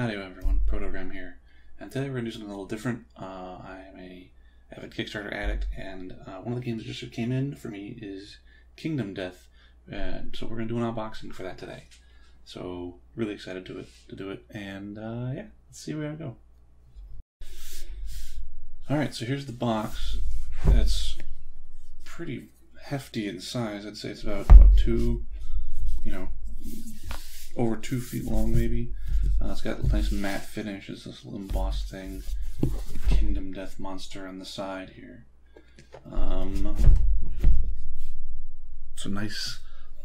Howdy everyone, Protograham here, and today we're going to do something a little different. Uh, I am a avid Kickstarter addict, and uh, one of the games that just came in for me is Kingdom Death, and so we're going to do an unboxing for that today. So really excited to it to do it, and uh, yeah, let's see where I go. All right, so here's the box. It's pretty hefty in size. I'd say it's about, about two, you know, over two feet long maybe. Uh, it's got a nice matte finish. It's this little embossed thing. Kingdom Death Monster on the side here. Um, it's a nice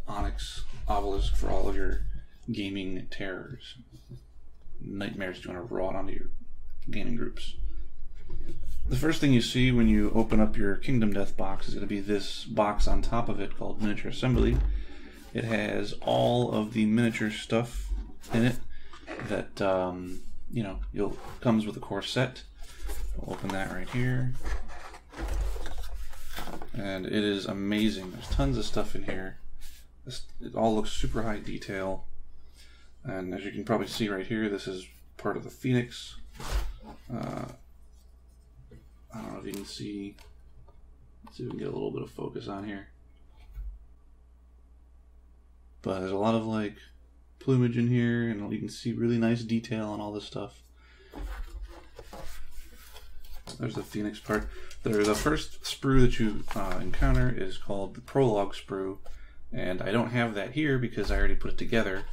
onyx obelisk for all of your gaming terrors, nightmares you want to rot onto your gaming groups. The first thing you see when you open up your Kingdom Death box is going to be this box on top of it called Miniature Assembly. It has all of the miniature stuff in it that um, you know you'll comes with a core set. I'll open that right here, and it is amazing. There's tons of stuff in here. This, it all looks super high detail, and as you can probably see right here, this is part of the Phoenix. Uh, I don't know if you can see. Let's see if we can get a little bit of focus on here. But there's a lot of like plumage in here, and you can see really nice detail on all this stuff. There's the phoenix part. There, the first sprue that you uh, encounter is called the prologue sprue, and I don't have that here because I already put it together.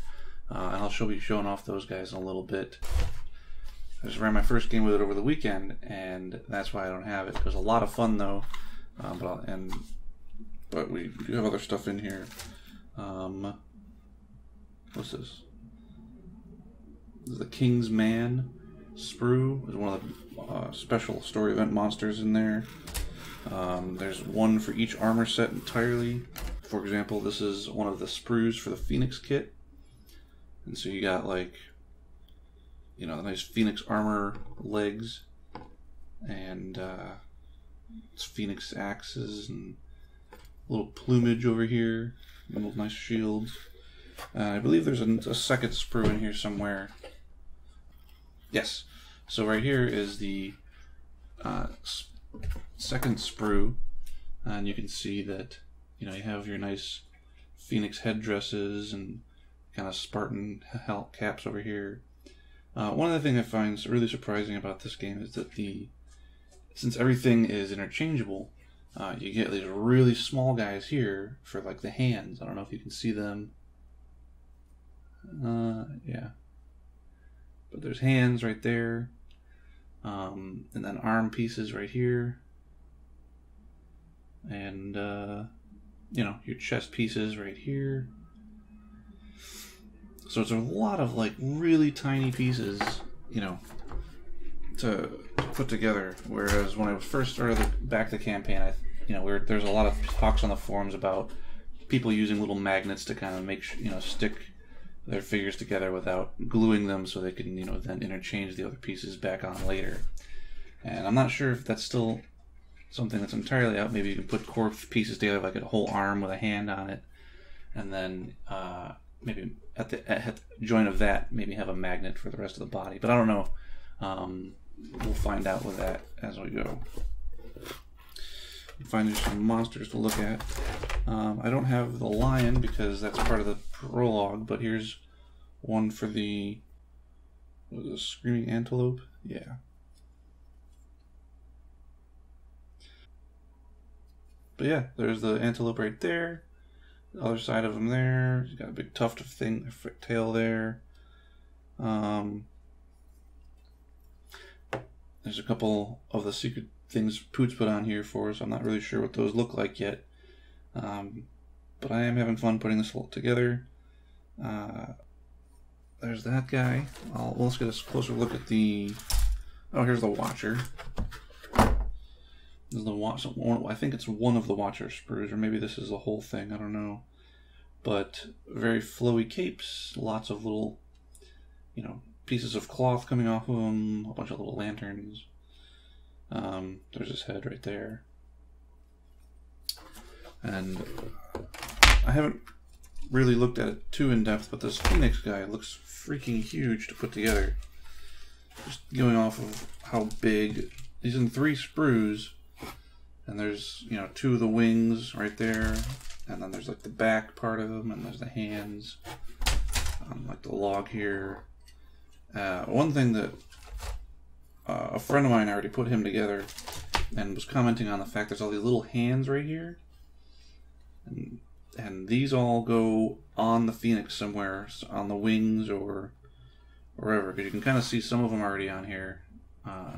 Uh, and I'll show you showing off those guys in a little bit. I just ran my first game with it over the weekend, and that's why I don't have it. It was a lot of fun though, uh, but I'll, and but we do have other stuff in here. Um, what's this? This is the King's Man sprue. Is one of the uh, special story event monsters in there. Um, there's one for each armor set entirely. For example, this is one of the sprues for the Phoenix kit. And so you got like, you know, the nice Phoenix armor legs and uh, it's Phoenix axes and little plumage over here, and little nice shields. Uh, I believe there's a, a, second sprue in here somewhere. Yes. So right here is the uh, second sprue, and you can see that you know you have your nice phoenix headdresses and kind of Spartan helmet caps over here. Uh, one of the things I find really surprising about this game is that the since everything is interchangeable, uh, you get these really small guys here for like the hands. I don't know if you can see them. Uh, yeah. But there's hands right there. Um, and then arm pieces right here. And, uh, you know, your chest pieces right here. So it's a lot of like really tiny pieces, you know, to, put together. Whereas when I first started the, back the campaign, I, you know, there's a lot of talks on the forums about people using little magnets to kind of make you know stick their figures together without gluing them, so they can you know then interchange the other pieces back on later. And I'm not sure if that's still something that's entirely out. Maybe you can put core pieces together, like a whole arm with a hand on it, and then uh, maybe at the, at the joint of that, maybe have a magnet for the rest of the body. But I don't know. Um, we'll find out with that as we go. Find some monsters to look at. Um, I don't have the lion because that's part of the prologue, but here's one for the was it screaming antelope? Yeah. But yeah, there's the antelope right there. The other side of him there. He's got a big tuft of thing, tail there. Um, there's a couple of the secret things Poots put on here for us. I'm not really sure what those look like yet. Um, but I am having fun putting this all together. Uh, there's that guy. I'll, let's get a closer look at the... Oh, here's the Watcher. This is the watch. I think it's one of the Watcher sprues, or maybe this is the whole thing. I don't know. But very flowy capes, lots of little, you know, pieces of cloth coming off of them, a bunch of little lanterns. Um, there's his head right there. And I haven't really looked at it too in depth, but this Phoenix guy looks freaking huge to put together. just going off of how big these in three sprues, and there's you know two of the wings right there, and then there's like the back part of them, and there's the hands, um, like the log here. Uh, one thing that uh, a friend of mine already put him together and was commenting on the fact there's all these little hands right here. And, and these all go on the phoenix somewhere, on the wings or wherever, because you can kind of see some of them already on here. Uh,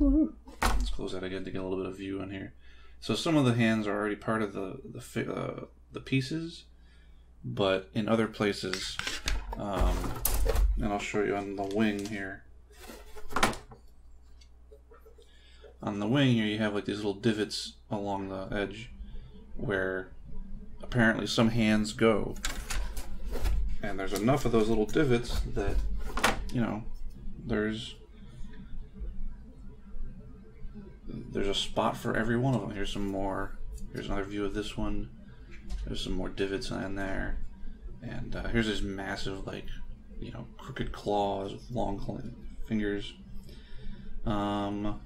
let's close that again to get a little bit of view on here. So some of the hands are already part of the the, uh, the pieces, but in other places, um, and I'll show you on the wing here. On the wing here, you have like these little divots along the edge where apparently some hands go. And there's enough of those little divots that, you know, there's there's a spot for every one of them. Here's some more. Here's another view of this one. There's some more divots in there. And uh, here's this massive, like, you know, crooked claws with long fingers. Um,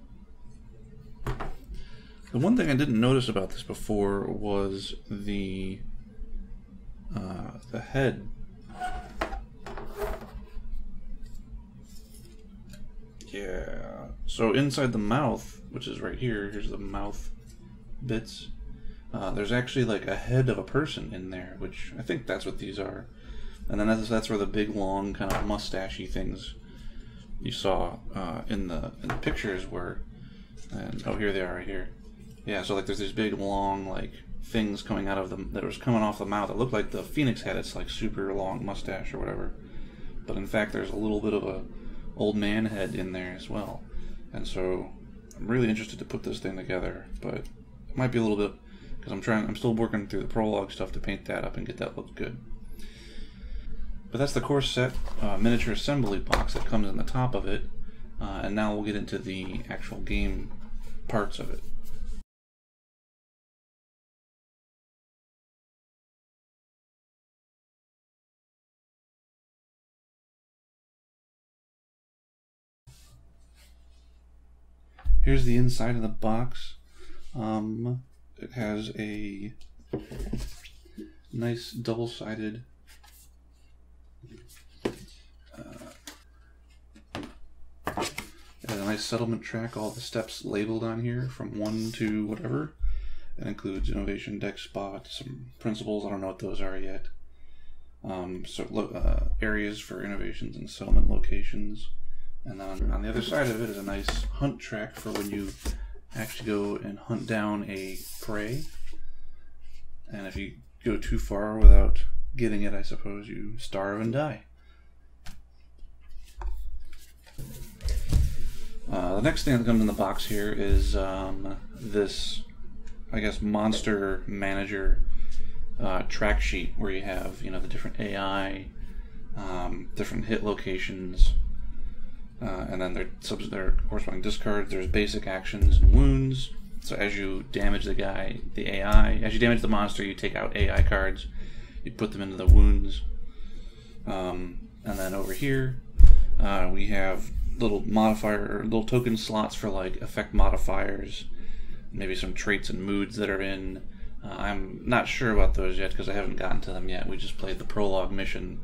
the one thing I didn't notice about this before was the uh, the head. Yeah. So inside the mouth, which is right here, here's the mouth bits. Uh, there's actually like a head of a person in there, which I think that's what these are. And then that's, that's where the big, long, kind of mustachy things you saw uh, in the in the pictures were. And oh, here they are, right here. Yeah, so like there's these big, long, like things coming out of them that was coming off the mouth. It looked like the phoenix had its like super long mustache or whatever, but in fact there's a little bit of a old man head in there as well. And so I'm really interested to put this thing together, but it might be a little bit because I'm trying. I'm still working through the prologue stuff to paint that up and get that look good. But that's the course set uh, miniature assembly box that comes in the top of it. Uh, and now we'll get into the actual game parts of it. Here's the inside of the box. Um, it has a nice double-sided It has a nice settlement track, all the steps labeled on here from one to whatever. It includes innovation, deck spot, some principles. I don't know what those are yet. Um, so uh, areas for innovations and settlement locations. And then on the other side of it is a nice hunt track for when you actually go and hunt down a prey. And if you go too far without getting it, I suppose you starve and die. Uh, the next thing that comes in the box here is um, this, I guess, monster manager uh, track sheet where you have, you know, the different AI, um, different hit locations, uh, and then their, their corresponding discards. There's basic actions and wounds. So as you damage the guy, the AI, as you damage the monster, you take out AI cards. You put them into the wounds. Um, and then over here, uh, we have little modifier, little token slots for like effect modifiers, maybe some traits and moods that are in. Uh, I'm not sure about those yet because I haven't gotten to them yet. We just played the prologue mission,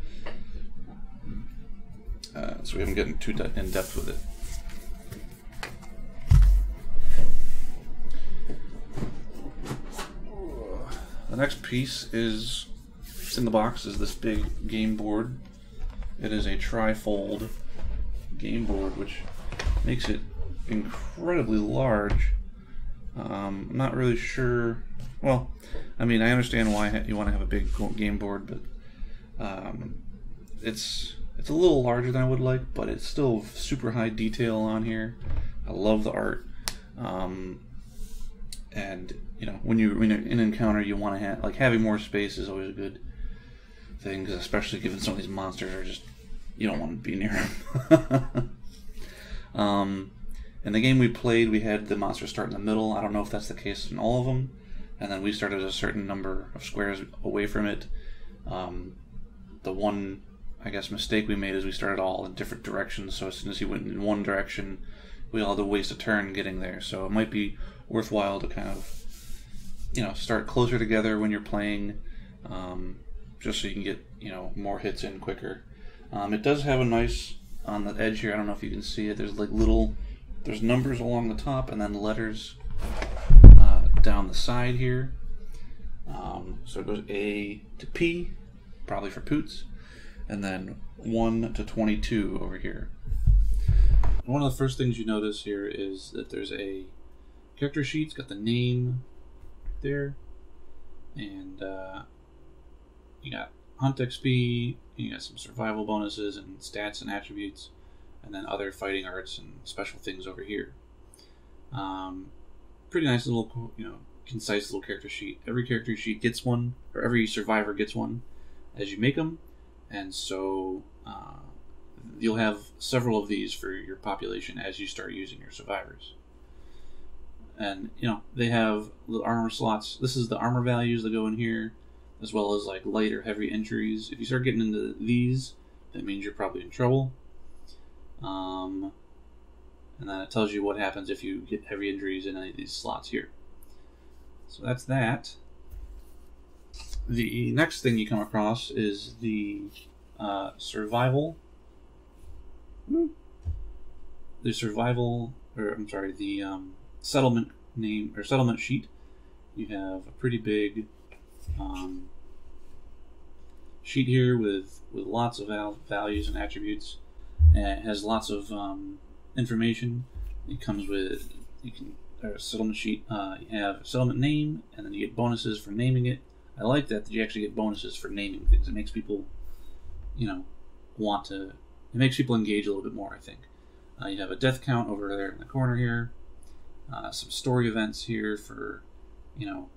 uh, so we haven't gotten too de- in depth with it. The next piece is in the box is this big game board. It is a trifold game board, which makes it incredibly large. Um, I'm not really sure. Well, I mean, I understand why you want to have a big game board, but um, it's it's a little larger than I would like, but it's still super high detail on here. I love the art, um, and you know, when you when you're in encounter, you want to have like having more space is always a good thing, because especially given some of these monsters are just you don't want to be near him. um, in the game we played, we had the monster start in the middle. I don't know if that's the case in all of them. And then we started a certain number of squares away from it. Um, the one I guess, mistake we made is we started all in different directions. So as soon as he went in one direction, we all had to waste a turn getting there. So it might be worthwhile to kind of, you know, start closer together when you're playing, um, just so you can get you know more hits in quicker. Um, it does have a nice on the edge here. I don't know if you can see it. There's like little, there's numbers along the top and then letters uh, down the side here. Um, so it goes A to P, probably for Poots, and then 1 to 22 over here. One of the first things you notice here is that there's a character sheet. It's got the name there, and uh, you got Hunt XP, you got some survival bonuses and stats and attributes, and then other fighting arts and special things over here. Um, pretty nice little, you know, concise little character sheet. Every character sheet gets one, or every survivor gets one as you make them, and so uh, you'll have several of these for your population as you start using your survivors. And you know they have the armor slots. This is the armor values that go in here, as well as like light or heavy injuries. If you start getting into these, that means you're probably in trouble. Um, and then it tells you what happens if you get heavy injuries in any of these slots here. So that's that. The next thing you come across is the uh, survival. The survival, or I'm sorry, the um, settlement name or settlement sheet. You have a pretty big um, sheet here with with lots of val- values and attributes, and it has lots of um, information. It comes with you can or a settlement sheet. Uh, you have settlement name, and then you get bonuses for naming it. I like that that you actually get bonuses for naming things. It makes people, you know, want to. It makes people engage a little bit more. I think. Uh, you have a death count over there in the corner here. Uh, some story events here for, you know,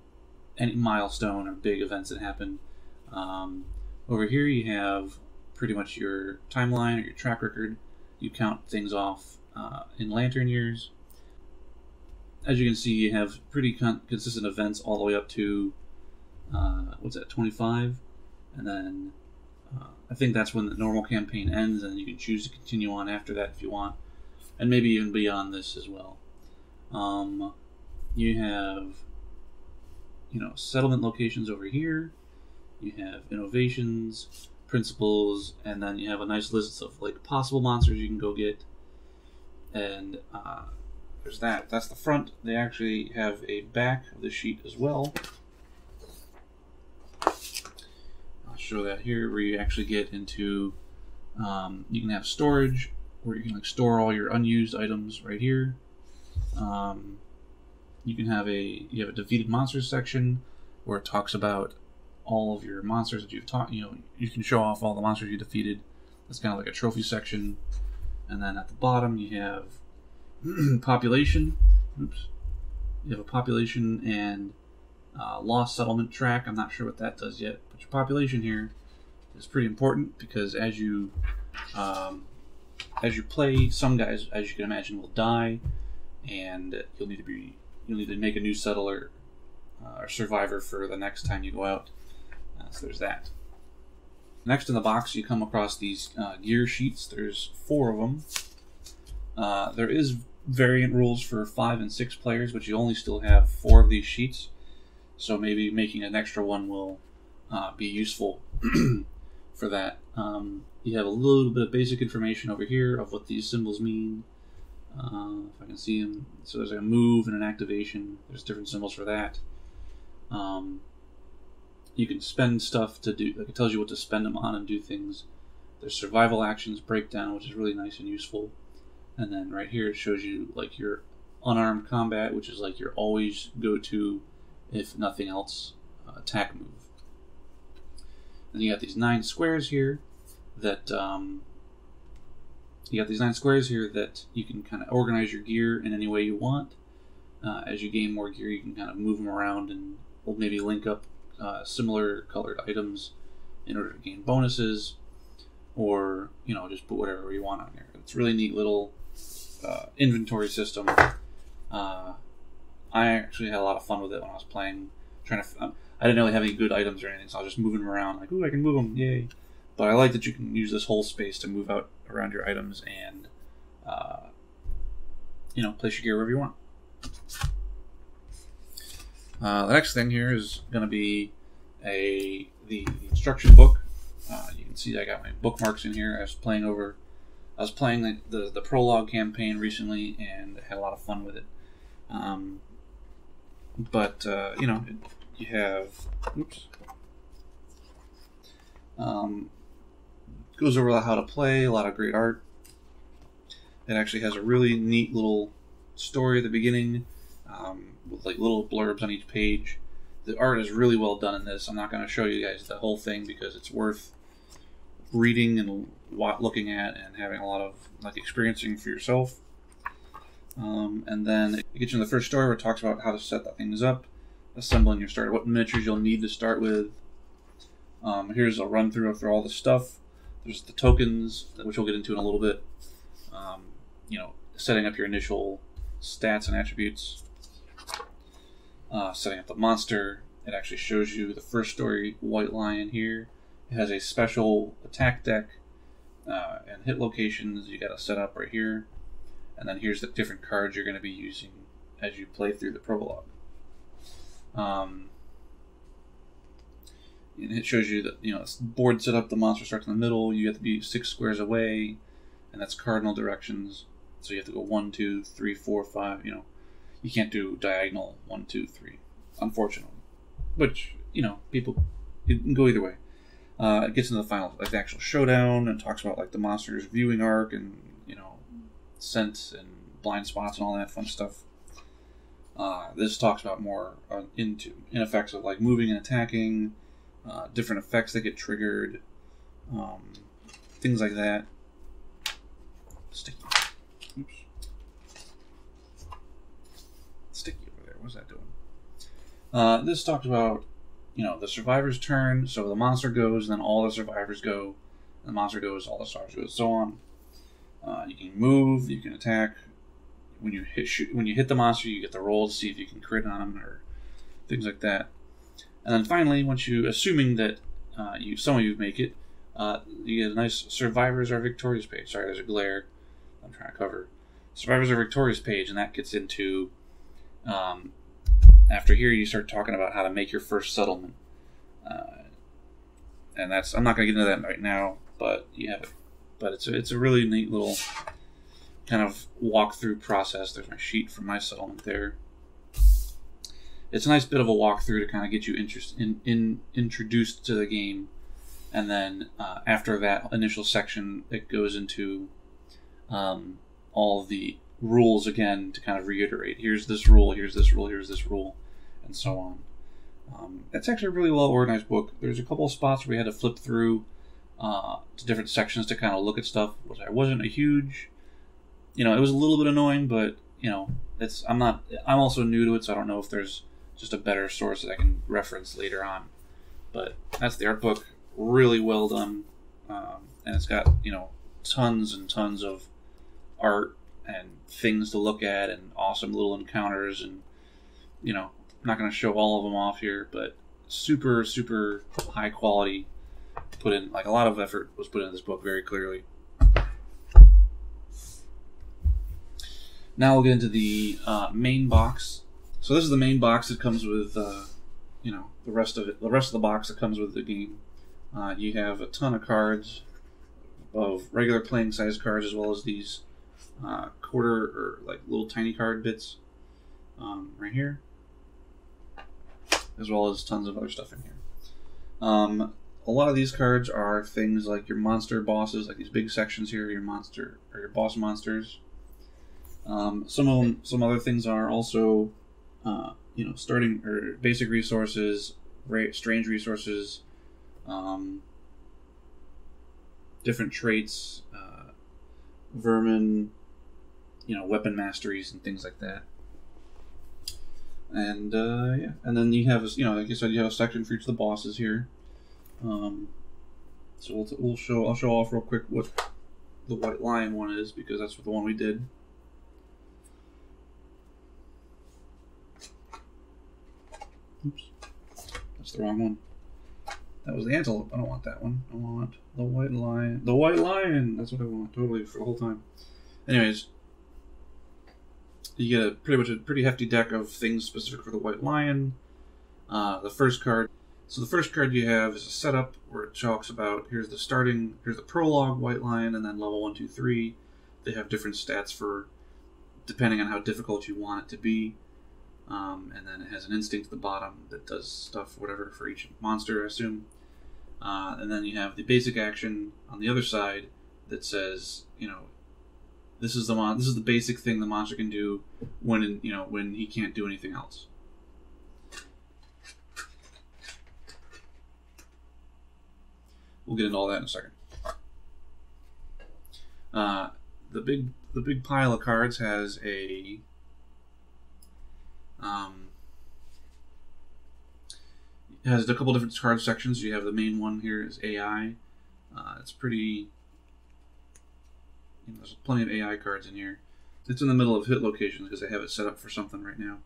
any milestone or big events that happen. Um, over here you have pretty much your timeline or your track record. You count things off uh, in lantern years. As you can see, you have pretty con- consistent events all the way up to uh, what's that, 25, and then uh, I think that's when the normal campaign ends, and you can choose to continue on after that if you want, and maybe even beyond this as well. Um, you have you know settlement locations over here. You have innovations, principles, and then you have a nice list of like possible monsters you can go get. And uh, there's that. That's the front. They actually have a back of the sheet as well. I'll show that here, where you actually get into. Um, you can have storage, where you can like store all your unused items right here. Um, you can have a you have a defeated monsters section where it talks about all of your monsters that you've taught. You know, you can show off all the monsters you defeated. That's kind of like a trophy section. And then at the bottom you have population. Oops. You have a population and uh, lost settlement track. I'm not sure what that does yet, but your population here is pretty important because as you um, as you play, some guys, as you can imagine, will die, and you'll need to be you'll need to make a new settler uh, or survivor for the next time you go out. Uh, so there's that. Next in the box, you come across these uh, gear sheets. There's four of them. Uh, there is variant rules for five and six players, but you only still have four of these sheets. So maybe making an extra one will uh, be useful for that. Um, you have a little bit of basic information over here of what these symbols mean. Uh, if I can see them, so there's a move and an activation. There's different symbols for that. Um, you can spend stuff to do, like it tells you what to spend them on and do things. There's survival actions breakdown, which is really nice and useful. And then right here it shows you like your unarmed combat, which is like your always go to, if nothing else, uh, attack move. And you got these nine squares here that um, you got these nine squares here that you can kind of organize your gear in any way you want. Uh, as you gain more gear, you can kind of move them around and maybe link up uh, similar colored items in order to gain bonuses, or you know just put whatever you want on here. It's really neat little uh, inventory system. Uh, I actually had a lot of fun with it when I was playing. Trying to, um, I didn't really have any good items or anything, so I was just moving them around like, ooh, I can move them, yay! But I like that you can use this whole space to move out around your items and, uh, you know, place your gear wherever you want. Uh, the next thing here is going to be a the, instruction book. Uh, you can see I got my bookmarks in here. I was playing over, I was playing the, the, the prologue campaign recently and had a lot of fun with it. Um, but uh, you know, you have oops. Um, goes over how to play, a lot of great art. It actually has a really neat little story at the beginning, um, with like little blurbs on each page. The art is really well done in this. I'm not going to show you guys the whole thing because it's worth reading and looking at and having a lot of like experiencing for yourself. Um, and then it gets you in the first story where it talks about how to set things up, assembling your starter, what miniatures you'll need to start with. Um, here's a run through of all the stuff. There's the tokens, which we'll get into in a little bit. Um, you know, setting up your initial stats and attributes. Uh, setting up the monster. It actually shows you the first story, White Lion here. It has a special attack deck uh, and hit locations you got to set up right here. And then here's the different cards you're going to be using as you play through the prologue. Um, and it shows you that you know board set up. The monster starts in the middle. You have to be six squares away, and that's cardinal directions. So you have to go one, two, three, four, five. You know, you can't do diagonal one, two, three, unfortunately. Which you know, people it can go either way. Uh, it gets into the final, like the actual showdown, and talks about like the monster's viewing arc and you know, scent and blind spots and all that fun stuff. Uh, this talks about more uh, into in effects of like moving and attacking, uh, different effects that get triggered, um, things like that. Sticky. Oops. Sticky over there. What's that doing? Uh, this talks about, you know, the survivor's turn. So the monster goes, then all the survivors go. The monster goes, all the stars go, so on. Uh, you can move, you can attack. When you hit shoot, when you hit the monster, you get the roll to see if you can crit on them or things like that. And then finally, once you, assuming that uh, you some of you make it, uh, you get a nice survivors are victorious page. Sorry, there's a glare. I'm trying to cover survivors are victorious page, and that gets into um, after here you start talking about how to make your first settlement. Uh, and that's I'm not going to get into that right now, but you have it. But it's a, it's a really neat little kind of walkthrough process. There's my sheet for my settlement there it's a nice bit of a walkthrough to kind of get you interest in, in introduced to the game, and then uh, after that initial section, it goes into um, all the rules again to kind of reiterate. Here's this rule. Here's this rule. Here's this rule, and so on. Um, it's actually a really well organized book. There's a couple of spots where we had to flip through uh, to different sections to kind of look at stuff, which I wasn't a huge, you know, it was a little bit annoying, but you know, it's I'm not I'm also new to it, so I don't know if there's just a better source that I can reference later on. But that's the art book, really well done, um, and it's got you know tons and tons of art and things to look at and awesome little encounters and you know I'm not going to show all of them off here, but super super high quality. Put in like a lot of effort was put in this book very clearly. Now we'll get into the uh, main box so this is the main box that comes with, uh, you know, the rest of it. The rest of the box that comes with the game. Uh, you have a ton of cards, of regular playing size cards, as well as these uh, quarter or like little tiny card bits um, right here, as well as tons of other stuff in here. Um, a lot of these cards are things like your monster bosses, like these big sections here, your monster or your boss monsters. Um, some of them, some other things are also uh, you know, starting or basic resources, strange resources, um, different traits, uh, vermin, you know, weapon masteries and things like that. And uh, yeah, and then you have, you know, like I said, you have a section for each of the bosses here. Um, so we'll, we'll show, I'll show off real quick what the white lion one is because that's the one we did. Oops. That's the wrong one. That was the antelope. I don't want that one. I want the white lion. The white lion. That's what I want. Totally for the whole time. Anyways, you get a pretty much a pretty hefty deck of things specific for the white lion. Uh, the first card. So the first card you have is a setup where it talks about here's the starting, here's the prologue white lion, and then level one, two, three. They have different stats for depending on how difficult you want it to be. Um, and then it has an instinct at the bottom that does stuff, whatever, for each monster, I assume. Uh, and then you have the basic action on the other side that says, you know, this is the mon- this is the basic thing the monster can do when in, you know when he can't do anything else. We'll get into all that in a second. Uh, the big the big pile of cards has a um, it has a couple different card sections. You have the main one here is AI. Uh, it's pretty. You know, there's plenty of AI cards in here. It's in the middle of hit locations because I have it set up for something right now.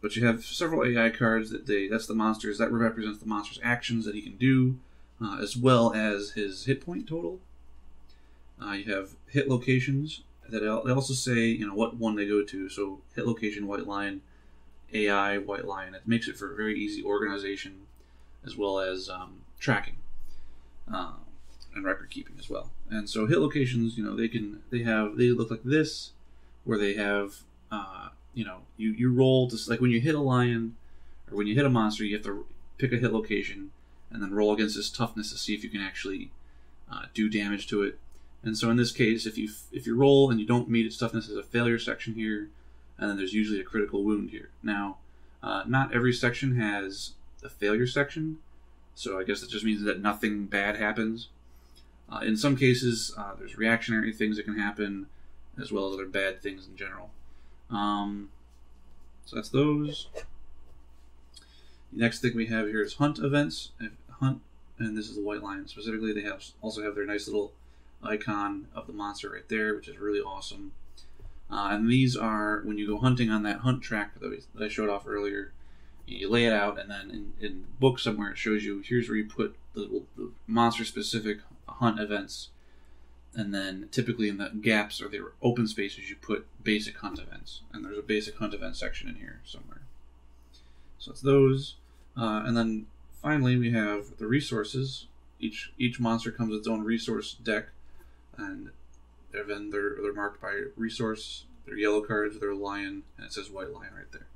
But you have several AI cards that they that's the monsters that represents the monster's actions that he can do, uh, as well as his hit point total. Uh, you have hit locations that they also say you know what one they go to. So hit location white lion, AI white lion. It makes it for very easy organization, as well as um, tracking uh, and record keeping as well. And so hit locations, you know, they can they have they look like this, where they have uh, you know you you roll just like when you hit a lion or when you hit a monster, you have to pick a hit location and then roll against its toughness to see if you can actually uh, do damage to it. And so in this case, if you if you roll and you don't meet its toughness, there's a failure section here, and then there's usually a critical wound here. Now, uh, not every section has a failure section, so I guess that just means that nothing bad happens. Uh, in some cases, uh, there's reactionary things that can happen, as well as other bad things in general. Um, so that's those. The next thing we have here is hunt events. Hunt, and this is the white lion specifically. They have also have their nice little icon of the monster right there, which is really awesome. Uh, and these are when you go hunting on that hunt track that, we, that I showed off earlier. You lay it out, and then in, in the book somewhere it shows you here's where you put the, the monster specific hunt events, and then typically in the gaps or the open spaces you put basic hunt events, and there's a basic hunt event section in here somewhere. So it's those, uh, and then finally we have the resources. Each each monster comes with its own resource deck and they're then they're they're marked by resource. They're yellow cards. They're lion, and it says white lion right there.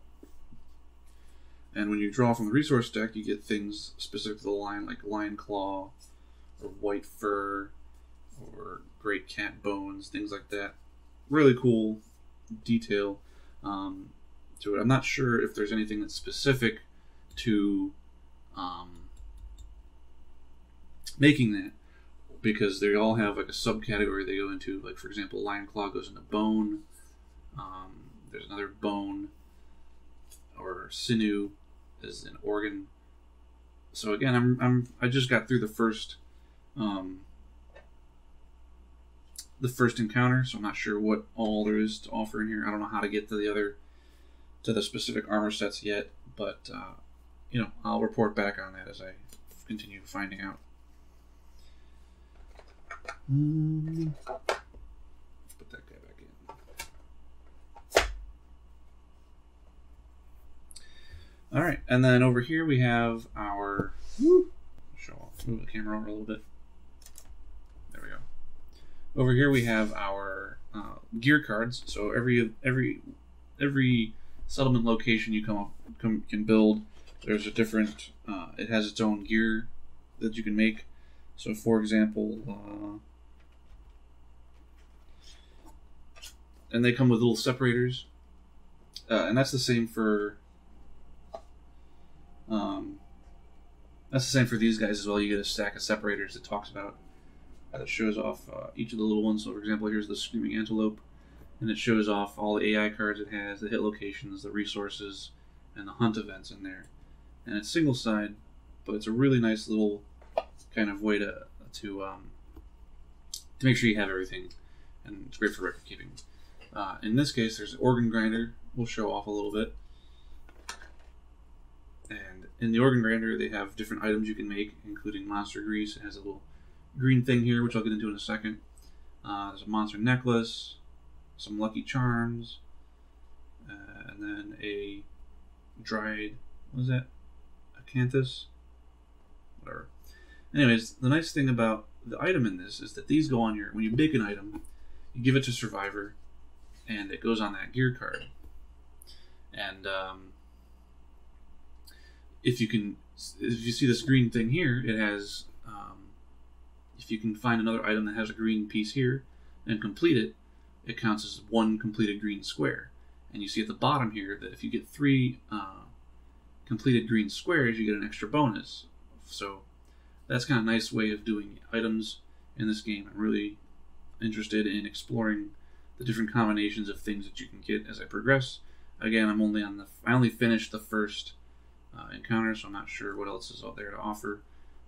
And when you draw from the resource deck, you get things specific to the lion, like lion claw, or white fur, or great cat bones, things like that. Really cool detail um, to it. I'm not sure if there's anything that's specific to um, making that, because they all have like a subcategory they go into. Like for example, lion claw goes into bone. Um, there's another bone, or sinew is an organ. So again, I'm, I'm I just got through the first um, the first encounter, so I'm not sure what all there is to offer in here. I don't know how to get to the other to the specific armor sets yet, but uh, you know I'll report back on that as I continue finding out. Mm. Put that guy back in. All right, and then over here we have our. Show off. Move the camera over a little bit. There we go. Over here we have our uh, gear cards. So every every every settlement location you come up come, can build, there's a different. Uh, it has its own gear that you can make. So, for example, uh, and they come with little separators, uh, and that's the same for. Um, that's the same for these guys as well. You get a stack of separators that talks about uh, that shows off uh, each of the little ones. So, for example, here's the screaming antelope, and it shows off all the AI cards it has, the hit locations, the resources, and the hunt events in there. And it's single side, but it's a really nice little kind of way to to um, to make sure you have everything, and it's great for record keeping. Uh, in this case, there's an organ grinder. We'll show off a little bit. And in the organ grinder, they have different items you can make, including monster grease. It has a little green thing here, which I'll get into in a second. Uh, there's a monster necklace, some lucky charms, uh, and then a dried, what is that? Acanthus? Whatever. Anyways, the nice thing about the item in this is that these go on your, when you make an item, you give it to Survivor, and it goes on that gear card. And um, if you can, if you see this green thing here, it has. Um, if you can find another item that has a green piece here and complete it, it counts as one completed green square. And you see at the bottom here that if you get three uh, completed green squares, you get an extra bonus. So that's kind of a nice way of doing items in this game. I'm really interested in exploring the different combinations of things that you can get as I progress. Again, I'm only on the I only finished the first uh, encounter, so I'm not sure what else is out there to offer.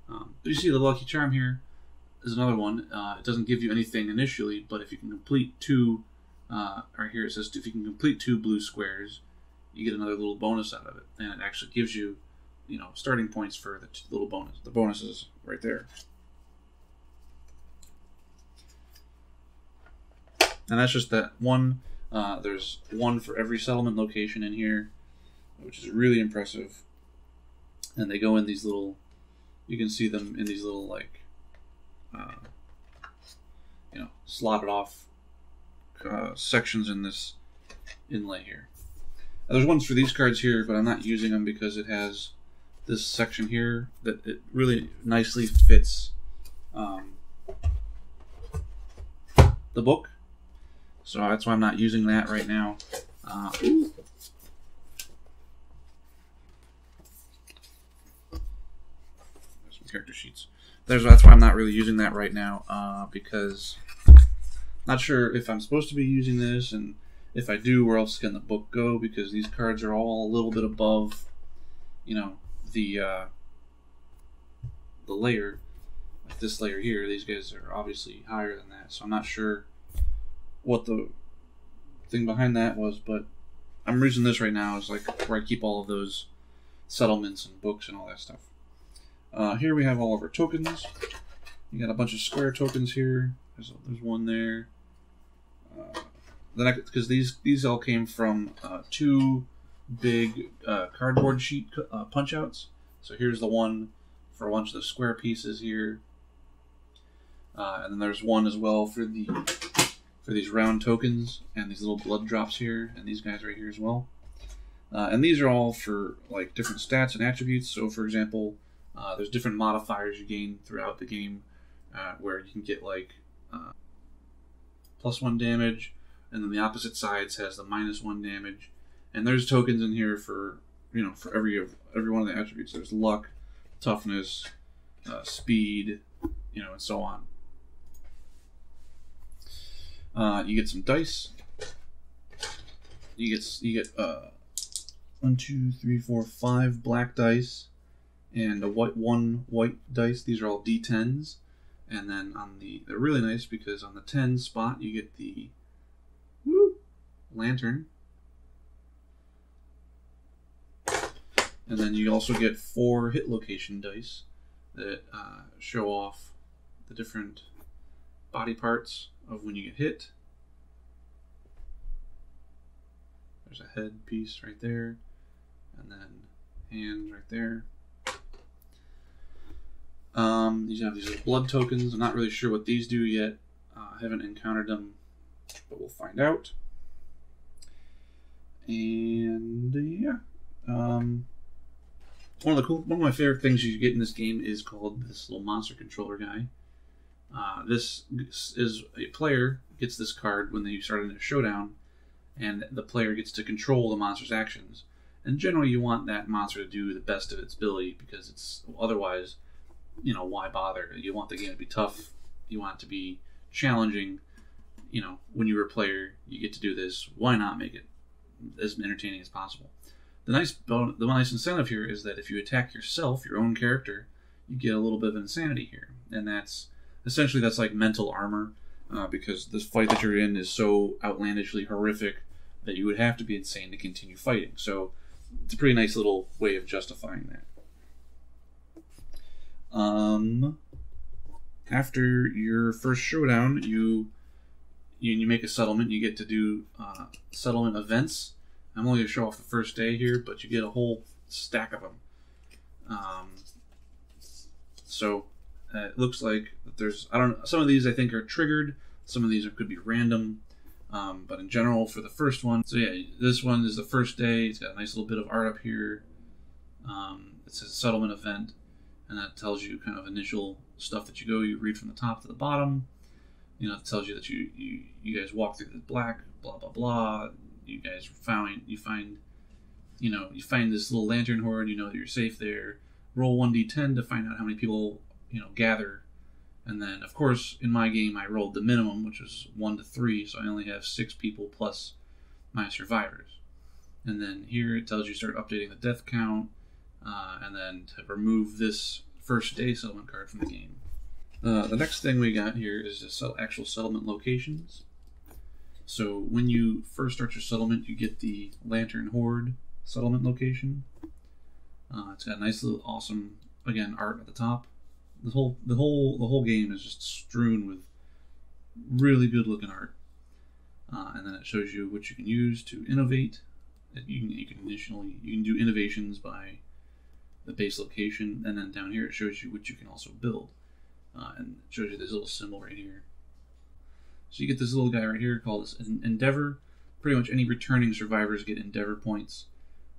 Um, but you see the lucky charm here is another one. Uh, it doesn't give you anything initially, but if you can complete two, uh, right here it says if you can complete two blue squares, you get another little bonus out of it, and it actually gives you, you know, starting points for the little bonus. The bonuses right there. And that's just that one. Uh, there's one for every settlement location in here, which is really impressive. And they go in these little, you can see them in these little like, uh, you know, slotted off uh, sections in this inlay here. Now, there's ones for these cards here, but I'm not using them because it has this section here that it really nicely fits um, the book so that's why I'm not using that right now. Uh, some character sheets. There's, that's why I'm not really using that right now uh, because not sure if I'm supposed to be using this and if I do, where else can the book go? Because these cards are all a little bit above, you know, the uh, the layer. This layer here, these guys are obviously higher than that. So I'm not sure what the thing behind that was, but I'm using this right now as like where I keep all of those settlements and books and all that stuff. Uh, here we have all of our tokens. You got a bunch of square tokens here. There's, there's one there. Uh, then because these these all came from uh, two big uh, cardboard sheet uh, punch outs. So here's the one for a bunch of the square pieces here. Uh, and then there's one as well for the for these round tokens and these little blood drops here and these guys right here as well. Uh, and these are all for like different stats and attributes. So, for example, uh, there's different modifiers you gain throughout the game, uh, where you can get like uh, plus one damage, and then the opposite sides has the minus one damage. And there's tokens in here for you know for every every one of the attributes. There's luck, toughness, uh, speed, you know, and so on. Uh, you get some dice. You get you get uh, one, two, three, four, five black dice, and a white one white dice. These are all D10s. And then on the they're really nice because on the 10 spot you get the woo, lantern. And then you also get four hit location dice that uh, show off the different body parts of when you get hit. There's a head piece right there, and then hands right there. Um, these have these blood tokens. I'm not really sure what these do yet. Uh, I haven't encountered them, but we'll find out. And yeah, um, one of the cool, one of my favorite things you get in this game is called this little monster controller guy. Uh, this is a player gets this card when they start in a showdown, and the player gets to control the monster's actions. And generally, you want that monster to do the best of its ability because it's otherwise, you know, why bother? You want the game to be tough. You want it to be challenging. You know, when you're a player, you get to do this. Why not make it as entertaining as possible? The nice, the nice incentive here is that if you attack yourself, your own character, you get a little bit of insanity here, and that's essentially that's like mental armor uh, because this fight that you're in is so outlandishly horrific that you would have to be insane to continue fighting. So it's a pretty nice little way of justifying that. Um, after your first showdown, you you, you make a settlement. You get to do uh, settlement events. I'm only going to show off the first day here, but you get a whole stack of them. Um, so uh, it looks like there's I don't know. Some of these I think are triggered. Some of these are, could be random. Um, but in general, for the first one, so yeah, this one is the first day. It's got a nice little bit of art up here. Um, it says settlement event, and that tells you kind of initial stuff that you go. You read from the top to the bottom. You know, it tells you that you you, you guys walk through the black, blah blah blah. You guys found you find, you know, you find this little lantern hoard. You know that you're safe there. Roll one d10 to find out how many people you know gather and then, of course, in my game, I rolled the minimum, which was one to three, so I only have six people plus my survivors. And then here it tells you start updating the death count, uh, and then to remove this first day settlement card from the game. Uh, the next thing we got here is the actual settlement locations. So when you first start your settlement, you get the Lantern Hoard settlement location. Uh, it's got a nice little awesome, again, art at the top the whole the whole the whole game is just strewn with really good looking art. Uh, and then it shows you what you can use to innovate. You can you can initially you can do innovations by the base location, and then down here it shows you what you can also build, uh, and shows you this little symbol right here. So you get this little guy right here called this Endeavor. Pretty much any returning survivors get Endeavor points,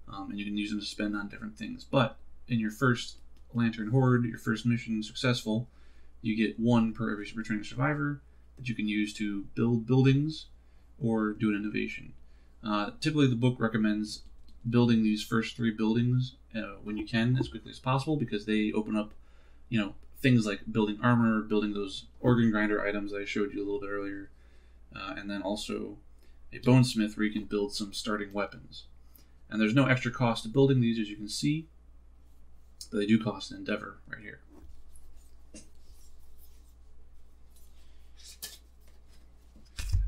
um, and you can use them to spend on different things. But in your first Lantern Hoard, your first mission successful, you get one per every returning survivor that you can use to build buildings or do an innovation. Uh, typically, the book recommends building these first three buildings uh, when you can as quickly as possible because they open up, you know, things like building armor, building those organ grinder items I showed you a little bit earlier, uh, and then also a bone smith where you can build some starting weapons. And there's no extra cost to building these, as you can see. But they do cost an endeavor right here.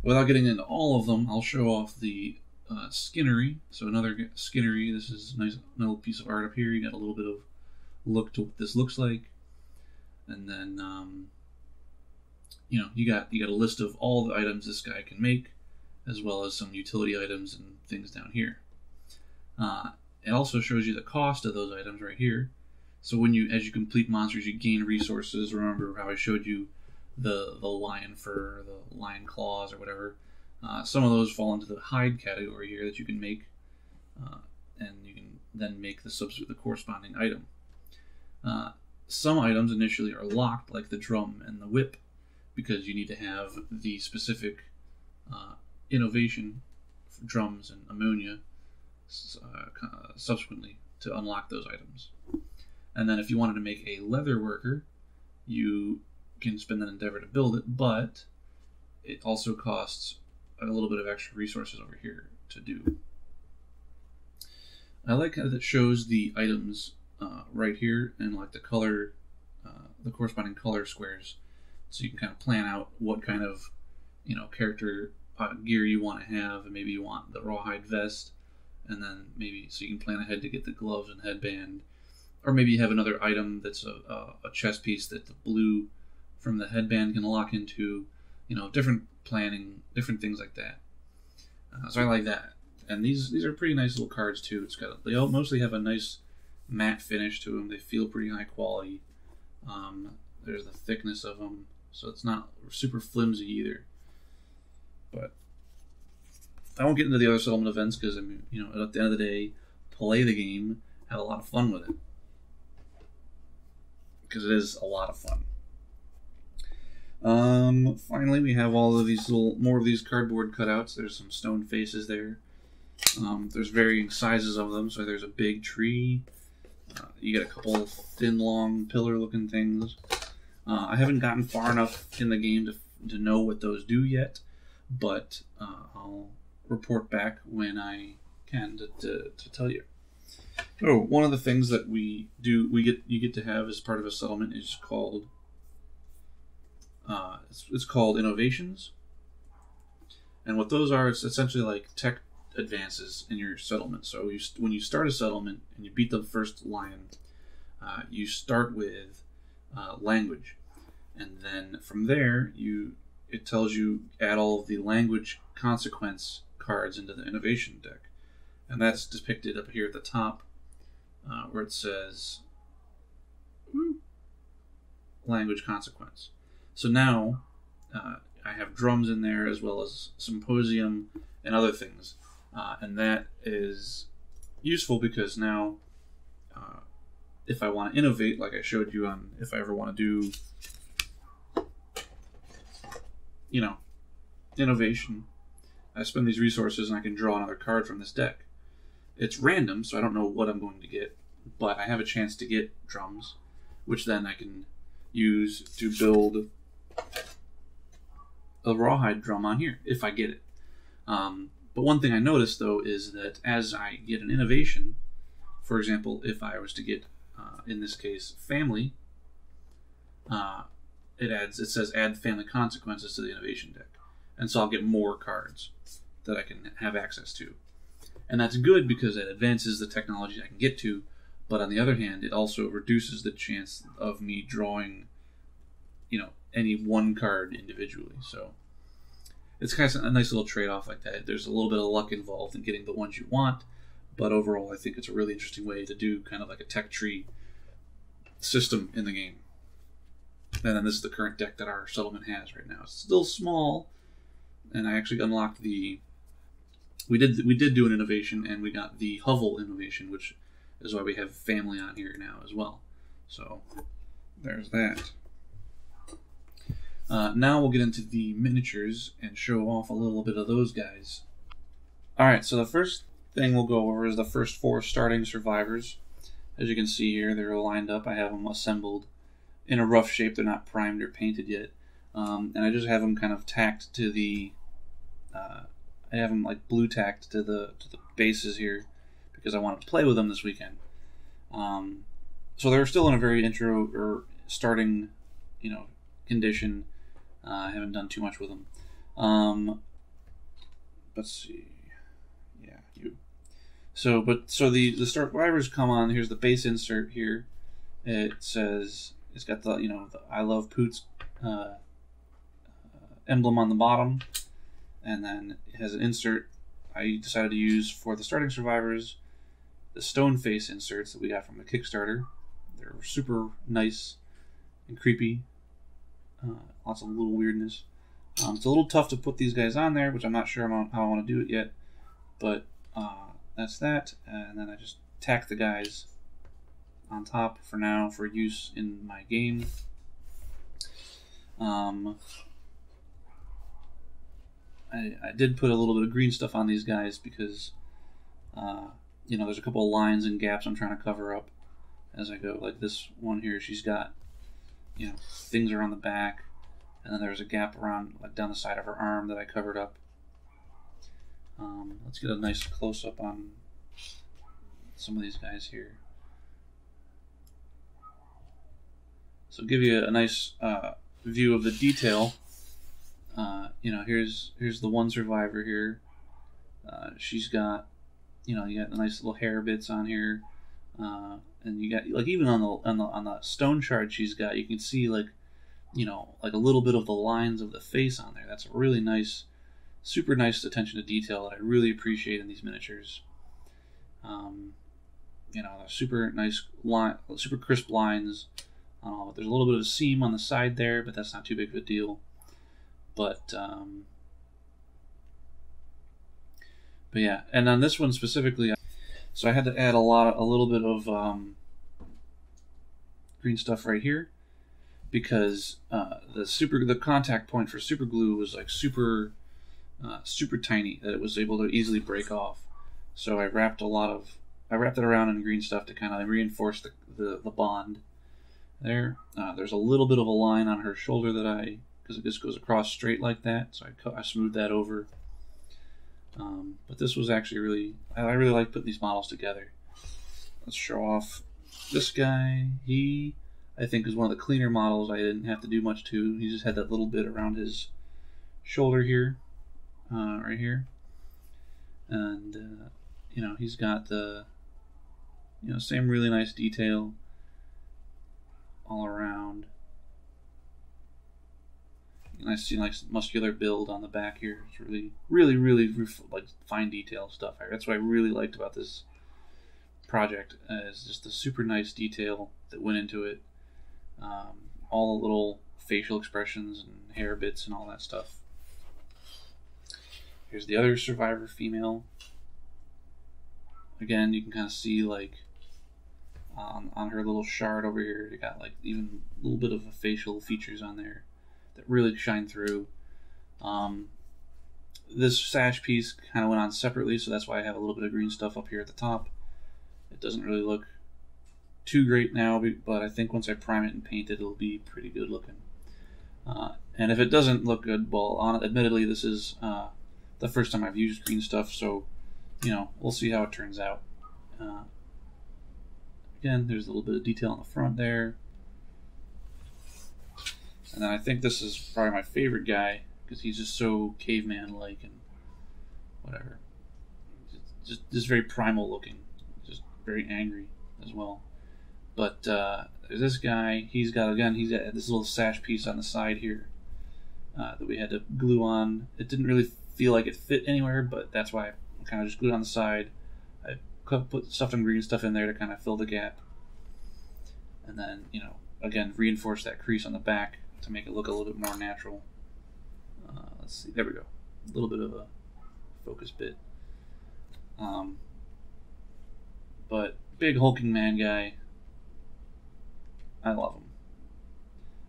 Without getting into all of them, I'll show off the uh, Skinnery. So another Skinnery. This is a nice little piece of art up here. You got a little bit of look to what this looks like, and then um, you know you got you got a list of all the items this guy can make, as well as some utility items and things down here. Uh, it also shows you the cost of those items right here. So when you, as you complete monsters, you gain resources. Remember how I showed you the the lion fur, the lion claws, or whatever. Uh, some of those fall into the hide category here that you can make, uh, and you can then make the substitute the corresponding item. Uh, some items initially are locked, like the drum and the whip, because you need to have the specific uh, innovation for drums and ammonia uh, subsequently to unlock those items. And then if you wanted to make a leather worker, you can spend that endeavor to build it, but it also costs a little bit of extra resources over here to do. I like how that shows the items uh, right here and like the color, uh, the corresponding color squares, so you can kind of plan out what kind of, you know, character uh, gear you want to have, and maybe you want the rawhide vest, and then maybe so you can plan ahead to get the gloves and headband, or maybe you have another item that's a, a, a chess piece that the blue from the headband can lock into, you know, different planning, different things like that. Uh, so I like that. And these these are pretty nice little cards too. It's got they all mostly have a nice matte finish to them. They feel pretty high quality. Um, there's the thickness of them, so it's not super flimsy either. But I won't get into the other settlement events because I mean, you know, at the end of the day, play the game, have a lot of fun with it because it is a lot of fun. Um, finally, we have all of these little, more of these cardboard cutouts. There's some stone faces there. Um, there's varying sizes of them. So there's a big tree. Uh, you get a couple thin, long pillar-looking things. Uh, I haven't gotten far enough in the game to, to know what those do yet, but uh, I'll report back when I can to, to, to tell you. Oh, one of the things that we do, we get you get to have as part of a settlement is called uh, it's, it's called innovations, and what those are, is essentially like tech advances in your settlement. So you, when you start a settlement and you beat the first lion, uh, you start with uh, language, and then from there you it tells you add all the language consequence cards into the innovation deck, and that's depicted up here at the top, uh, where it says language consequence. So now uh, I have drums in there as well as symposium and other things, uh, and that is useful because now uh, if I want to innovate, like I showed you on if I ever want to do, you know, innovation, I spend these resources and I can draw another card from this deck. It's random, so I don't know what I'm going to get, but I have a chance to get drums, which then I can use to build a rawhide drum on here if I get it. Um, but one thing I noticed though is that as I get an innovation, for example, if I was to get, uh, in this case, family, uh, it adds it says add family consequences to the innovation deck, and so I'll get more cards that I can have access to, and that's good because it advances the technology I can get to. But on the other hand, it also reduces the chance of me drawing, you know, any one card individually. So it's kind of a nice little trade off like that. There's a little bit of luck involved in getting the ones you want, but overall, I think it's a really interesting way to do kind of like a tech tree system in the game. And then this is the current deck that our settlement has right now. It's still small, and I actually unlocked the. We did we did do an innovation, and we got the Hovel innovation, which is why we have family on here now as well. So there's that. Uh, now we'll get into the miniatures and show off a little bit of those guys. Alright, so the first thing we'll go over is the first four starting survivors. As you can see here, they're lined up. I have them assembled in a rough shape. They're not primed or painted yet. Um, and I just have them kind of tacked to the... Uh, I have them like blue tacked to the to the bases here because I want to play with them this weekend. Um, so they're still in a very intro or starting, you know, condition. Uh, I haven't done too much with them. Um, let's see. Yeah, you. So, but so the the start come on. Here's the base insert here. It says it's got the you know the I love Poots uh, uh, emblem on the bottom, and then it has an insert. I decided to use for the starting survivors the stone face inserts that we got from the Kickstarter. They're super nice and creepy. Uh, lots of little weirdness. Um, it's a little tough to put these guys on there, which I'm not sure how I want to do it yet. But uh, that's that. And then I just tack the guys on top for now for use in my game. Um, I, I did put a little bit of green stuff on these guys because, uh, you know, there's a couple of lines and gaps I'm trying to cover up as I go. Like this one here, she's got, you know, things are on the back and then there's a gap around like down the side of her arm that I covered up. Um, let's get a nice close up on some of these guys here. So give you a nice uh, view of the detail. Uh, you know, here's here's the one survivor here. Uh, she's got, you know, you got the nice little hair bits on here, uh, and you got like even on the on the on the stone shard she's got, you can see like you know, like a little bit of the lines of the face on there. That's a really nice, super nice attention to detail that I really appreciate in these miniatures. Um, you know, super nice line, super crisp lines. Uh, there's a little bit of a seam on the side there, but that's not too big of a deal. But um, but yeah, and on this one specifically, so I had to add a lot, a little bit of um, green stuff right here because uh, the super the contact point for super glue was like super uh, super tiny that it was able to easily break off. So I wrapped a lot of I wrapped it around in green stuff to kind of reinforce the, the, the bond. There, uh, there's a little bit of a line on her shoulder that I because it just goes across straight like that. So I I smoothed that over. Um, but this was actually really I, I really like putting these models together. Let's show off this guy. He I think is one of the cleaner models. I didn't have to do much to. He just had that little bit around his shoulder here, uh, right here, and uh, you know he's got the you know same really nice detail all around. Nice, see nice muscular build on the back here. It's really, really, really like fine detail stuff. That's what I really liked about this project. Uh, is just the super nice detail that went into it. Um, all the little facial expressions and hair bits and all that stuff. Here's the other survivor female. Again, you can kind of see like on, on her little shard over here, you got like even a little bit of a facial features on there that really shine through. Um, this sash piece kind of went on separately, so that's why I have a little bit of green stuff up here at the top. It doesn't really look too great now, but I think once I prime it and paint it, it'll be pretty good looking. Uh, and if it doesn't look good, well, on, admittedly, this is uh, the first time I've used green stuff, so you know we'll see how it turns out. Uh, again, there's a little bit of detail on the front there, and then I think this is probably my favorite guy because he's just so caveman-like and whatever, just just very primal looking, just very angry as well. But uh, there's this guy. He's got a gun. He's got this little sash piece on the side here uh, that we had to glue on. It didn't really feel like it fit anywhere, but that's why I kind of just glued on the side. I put stuff and green stuff in there to kind of fill the gap, and then you know again reinforce that crease on the back to make it look a little bit more natural. Uh, let's see. There we go. A little bit of a focus bit. Um, but big hulking man guy. I love him.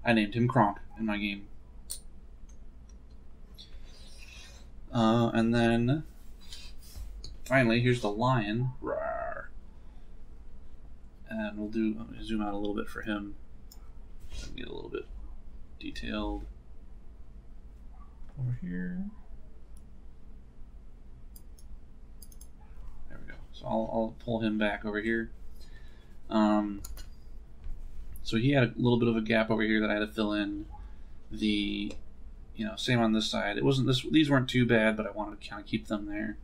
I named him Kronk in my game. Uh, and then finally, here's the lion. Rawr. And we'll do zoom out a little bit for him. Get a little bit detailed over here. There we go. So I'll, I'll pull him back over here. Um, so he had a little bit of a gap over here that I had to fill in. The, you know, same on this side. It wasn't this; these weren't too bad, but I wanted to kind of keep them there.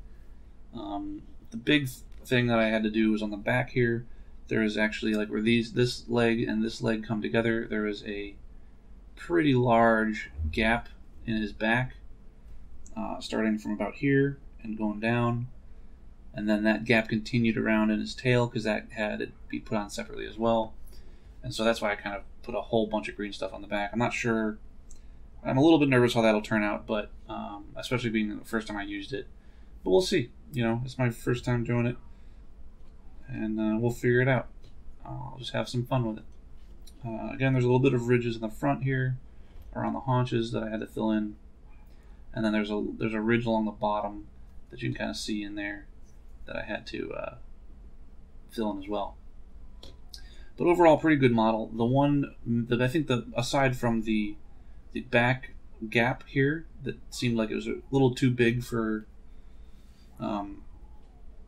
Um, the big thing that I had to do was on the back here. There is actually like where these this leg and this leg come together. There is a pretty large gap in his back, uh, starting from about here and going down, and then that gap continued around in his tail because that had to be put on separately as well. And so that's why I kind of put a whole bunch of green stuff on the back. I'm not sure. I'm a little bit nervous how that'll turn out, but um, especially being the first time I used it. But we'll see. You know, it's my first time doing it, and uh, we'll figure it out. I'll just have some fun with it. Uh, again, there's a little bit of ridges in the front here, around the haunches that I had to fill in, and then there's a there's a ridge along the bottom that you can kind of see in there that I had to uh, fill in as well. But overall, pretty good model. The one that I think that aside from the the back gap here that seemed like it was a little too big for. Um,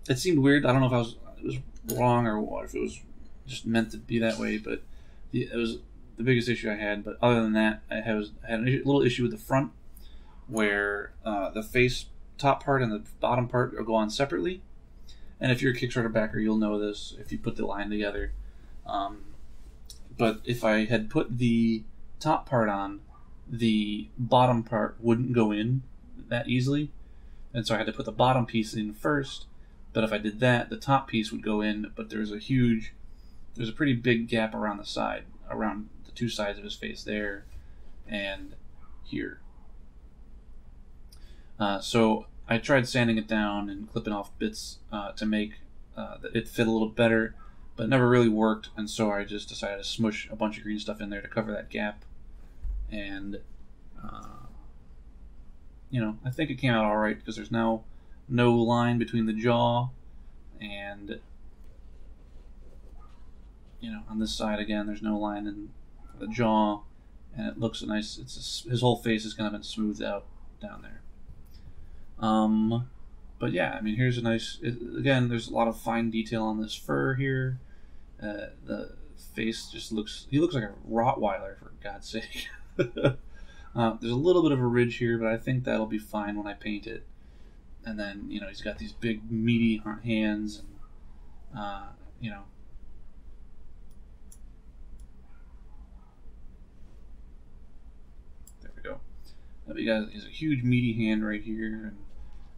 it seemed weird. I don't know if I was it was wrong or if it was just meant to be that way, but the, it was the biggest issue I had. But other than that, I had a little issue with the front where uh, the face top part and the bottom part go on separately. And if you're a Kickstarter backer, you'll know this if you put the line together. Um, but if I had put the top part on, the bottom part wouldn't go in that easily. And so I had to put the bottom piece in first. But if I did that, the top piece would go in, but there's a huge, there's a pretty big gap around the side, around the two sides of his face there and here. Uh, so I tried sanding it down and clipping off bits uh, to make uh, it fit a little better but it never really worked, and so I just decided to smush a bunch of green stuff in there to cover that gap. And, uh, you know, I think it came out all right because there's now no line between the jaw and, you know, on this side again, there's no line in the jaw, and it looks nice. It's a, his whole face is kind of been smoothed out down there. Um, but yeah, I mean, here's a nice. It, again, there's a lot of fine detail on this fur here. Uh, the face just looks, he looks like a Rottweiler, for God's sake. uh, there's a little bit of a ridge here, but I think that'll be fine when I paint it. And then, you know, he's got these big, meaty hands, and, uh, you know, uh, He got he's a huge meaty hand right here, and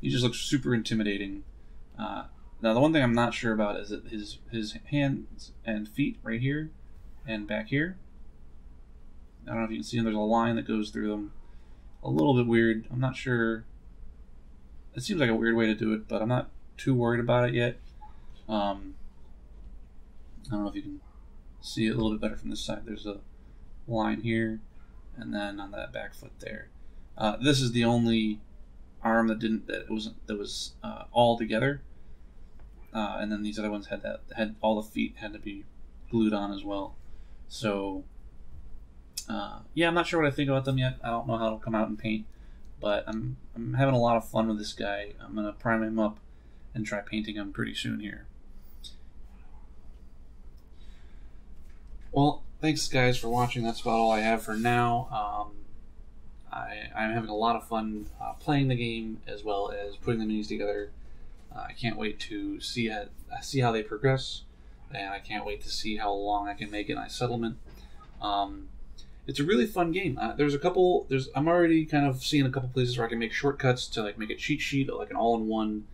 he just looks super intimidating. Uh, now the one thing I'm not sure about is that his his hands and feet right here and back here. I don't know if you can see them. There's a line that goes through them. A little bit weird. I'm not sure. It seems like a weird way to do it, but I'm not too worried about it yet. Um, I don't know if you can see it a little bit better from this side. There's a line here, and then on that back foot there. Uh, this is the only arm that didn't that wasn't that was uh, all together, uh, and then these other ones had that had all the feet had to be glued on as well. So uh, yeah, I'm not sure what I think about them yet. I don't know how it'll come out in paint, but I'm I'm having a lot of fun with this guy. I'm gonna prime him up and try painting him pretty soon here. Well, thanks guys for watching. That's about all I have for now. Um, I, I'm having a lot of fun uh, playing the game as well as putting the minis together. Uh, I can't wait to see how, see how they progress, and I can't wait to see how long I can make it in settlement. Um, it's a really fun game. Uh, there's a couple. There's I'm already kind of seeing a couple places where I can make shortcuts to like make a cheat sheet, like an all-in-one,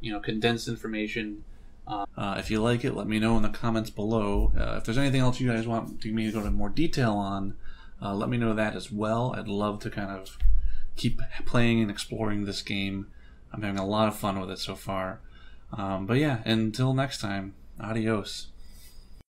you know, condensed information. Uh, uh, if you like it, let me know in the comments below. Uh, if there's anything else you guys want me to go into more detail on, uh, let me know that as well. I'd love to kind of keep playing and exploring this game. I'm having a lot of fun with it so far. Um, but yeah, until next time, adios.